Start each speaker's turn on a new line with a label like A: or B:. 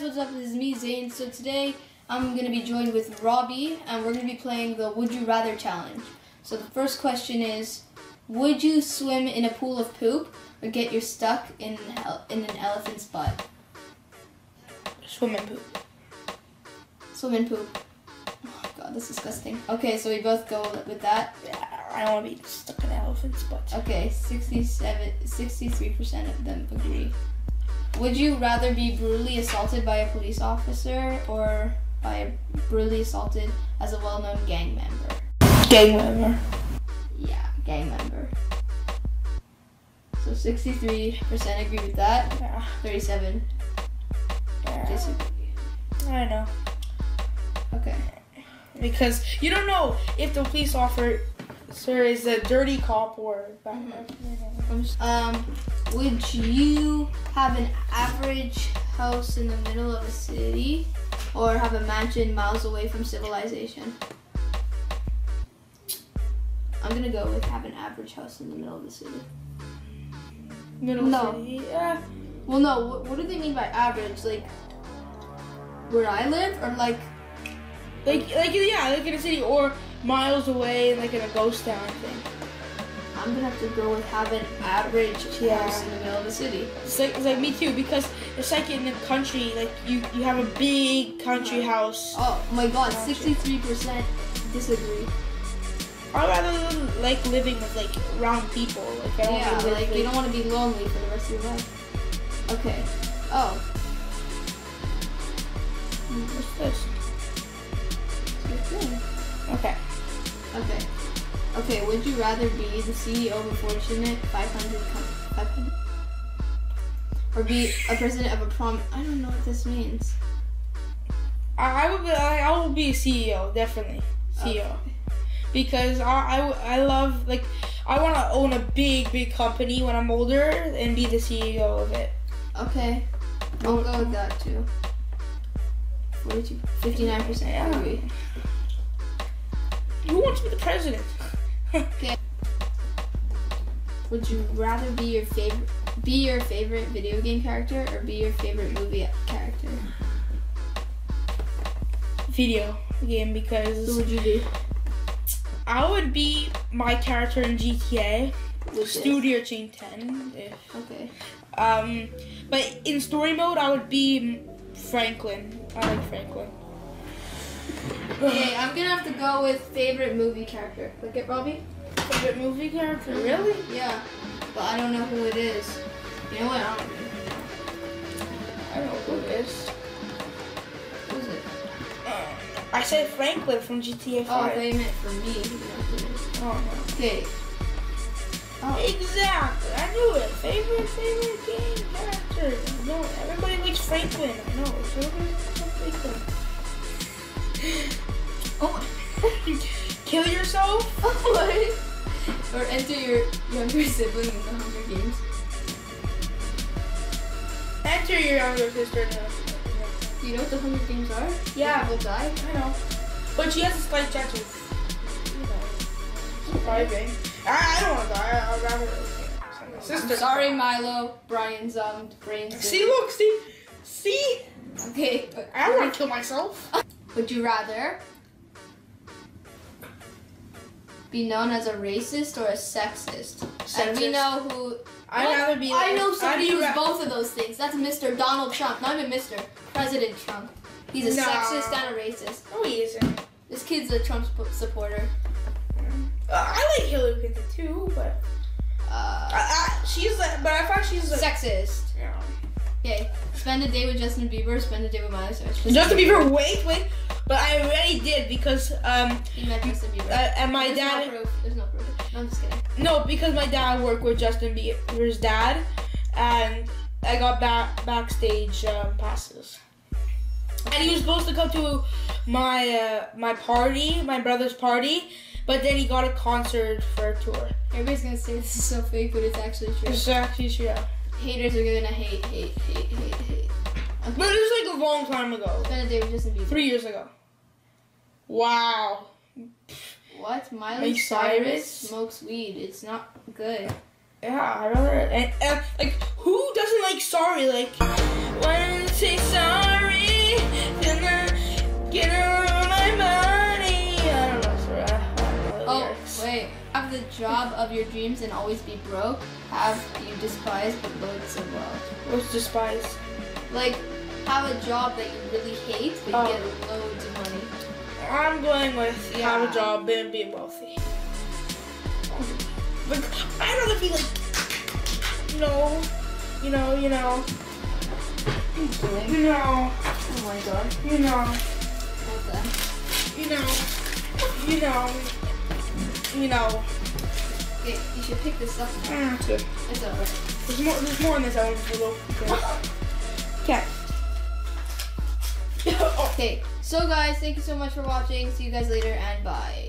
A: guys, what's up? This is me, Zane. So today I'm gonna be joined with Robbie, and we're gonna be playing the Would You Rather challenge. So the first question is, would you swim in a pool of poop or get your stuck in in an elephant's butt?
B: Swim in poop.
A: Swim in poop. Oh god, that's disgusting. Okay, so we both go with that.
B: Yeah, I don't want to be stuck in an elephant's butt.
A: Okay, 67, 63% of them agree. Would you rather be brutally assaulted by a police officer or by brutally assaulted as a well-known gang member?
B: Gang member.
A: Yeah, gang member. So 63% agree with that.
B: Yeah.
A: 37
B: yeah.
A: disagree.
B: I know.
A: Okay.
B: Because you don't know if the police officer is a dirty cop or bad.
A: Um, would you have an average house in the middle of a city or have a mansion miles away from civilization? I'm gonna go with have an average house in the middle of the city.
B: Middle
A: No.
B: city. Yeah.
A: Well, no, what, what do they mean by average? Like, where I live or like,
B: Like, like yeah, like in a city or miles away, like in a ghost town thing.
A: I'm gonna have to go with have an average
B: Yeah.
A: house in the middle of the city.
B: It's like, it's like me too because it's like in the country, like you you have a big country house.
A: Oh my god, 63% disagree.
B: I rather like living with like round people. Like I don't
A: Yeah, like you don't want to be lonely for the rest of your life. Okay. Oh.
B: Mm, what's this?
A: Okay.
B: Okay.
A: Okay. Would you rather be the CEO of a Fortune 500 company? or be a president of a prom? I don't know what this means.
B: I, I would be I, I will be a CEO definitely CEO
A: Okay.
B: because I, I, I love like I want to own a big big company when I'm older and be the CEO of it.
A: Okay. I'll go with that too. 42, 59%
B: Yeah.
A: agree.
B: Who wants to be the president?
A: Would you rather be your favorite be your favorite video game character or be your favorite movie character?
B: Video game
A: Who
B: because
A: would you be?
B: I would be my character in GTA,
A: Which is-
B: SnootierChain10. If,
A: Okay.
B: um, but in story mode, I would be Franklin. I like Franklin.
A: Okay, I'm gonna have to go with favorite movie character. Look at Robbie.
B: Favorite movie character? Really?
A: Yeah, but I don't know who it is. You know what? I don't know.
B: I don't know who it is.
A: Who is it?
B: Uh, I said Franklin from GTA 5.
A: Oh, they meant for me. You know who it is.
B: Oh.
A: Okay. Oh,
B: Exactly. I knew it. Favorite, favorite game character. No, everybody likes Franklin. I know. Everybody likes Franklin.
A: Oh,
B: Kill yourself?
A: what? Or enter your younger sibling in the Hunger Games.
B: Enter your younger sister in the.
A: Do you know what the Hunger Games are?
B: Yeah.
A: People die.
B: I know. But she has a slight chance of, surviving. I, I don't want to die. I'd rather my
A: I'm
B: sister.
A: sorry, Milo. Brian's um brain.
B: See, look, see, see.
A: Okay.
B: I don't want to kill myself.
A: Would you rather be known as a racist or a sexist? And we know who.
B: I'd
A: Well,
B: rather be.
A: I know somebody who's both of those things. That's Mr. Donald Trump, not even Mr. President Trump. He's a
B: Nah.
A: sexist and a racist.
B: No, he isn't.
A: This kid's a Trump supporter.
B: Uh, I like Hillary Clinton too, but
A: Uh,
B: I, I, she's like, but I thought she's like.
A: sexist.
B: Yeah.
A: Okay. Spend a day with Justin Bieber. Spend a day with Miley Cyrus.
B: Justin Bieber, wait, wait. But I already did because um
A: met Justin Bieber.
B: uh, and my
A: There's
B: dad
A: No proof. There's no proof. No, I'm just kidding.
B: no because my dad worked with Justin Bieber's dad, and I got back backstage um, passes. And he was supposed to come to my uh, my party, my brother's party, but then he got a concert for a tour.
A: Everybody's gonna say this is so fake, but it's actually true.
B: It's actually true.
A: Haters are gonna hate, hate, hate, hate, hate.
B: But it was like a long time ago,
A: Spend a day with Justin Bieber.
B: three years ago. Wow.
A: What? Miley
B: Miley
A: Cyrus smokes weed. It's not good.
B: Yeah, I rather and, and like who doesn't like sorry? Like when I say sorry, Get all my money. I don't know. Sorry, I don't know the
A: Oh, wait. Have the job of your dreams and always be broke. Have you despise but loads of wealth.
B: What's despise?
A: Like, have a job that you really hate, but you
B: Oh.
A: get loads of money.
B: I'm going with have
A: Yeah.
B: a job and be wealthy. Like, I'd rather be like, you know, you know, you know, you know,
A: Oh my god.
B: you know, you know, you know, you know.
A: Okay, you should pick this up.
B: Mm, it's good.
A: It's over.
B: There's more. There's more in this. I want to go. Okay.
A: Okay, so guys, thank you so much for watching. See you guys later and bye.